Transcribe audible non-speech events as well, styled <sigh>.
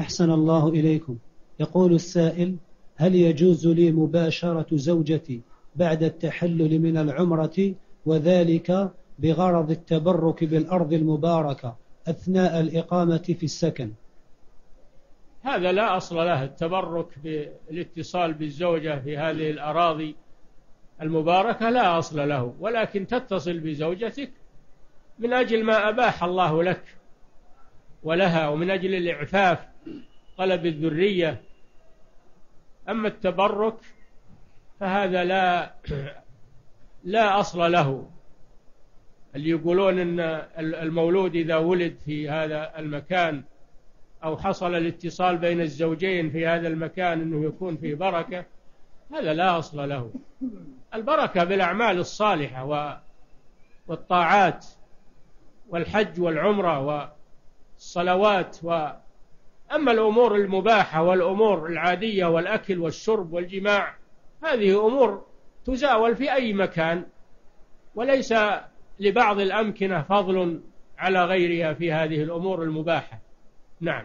أحسن الله إليكم. يقول السائل هل يجوز لي مباشرة زوجتي بعد التحلل من العمرة وذلك بغرض التبرك بالأرض المباركة أثناء الإقامة في السكن؟ هذا لا أصل له التبرك بالاتصال بالزوجة في هذه الأراضي المباركة لا أصل له ولكن تتصل بزوجتك من أجل ما أباح الله لك. ولها ومن أجل الإعفاف طلب الذرية. أما التبرك فهذا لا <clears throat> لا أصل له. اللي يقولون أن المولود إذا ولد في هذا المكان أو حصل الاتصال بين الزوجين في هذا المكان أنه يكون فيه بركة هذا لا أصل له. البركة بالأعمال الصالحة والطاعات والحج والعمرة والصلوات و أما الأمور المباحة والأمور العادية والأكل والشرب والجماع هذه أمور تزاول في أي مكان وليس لبعض الأمكنة فضل على غيرها في هذه الأمور المباحة. نعم.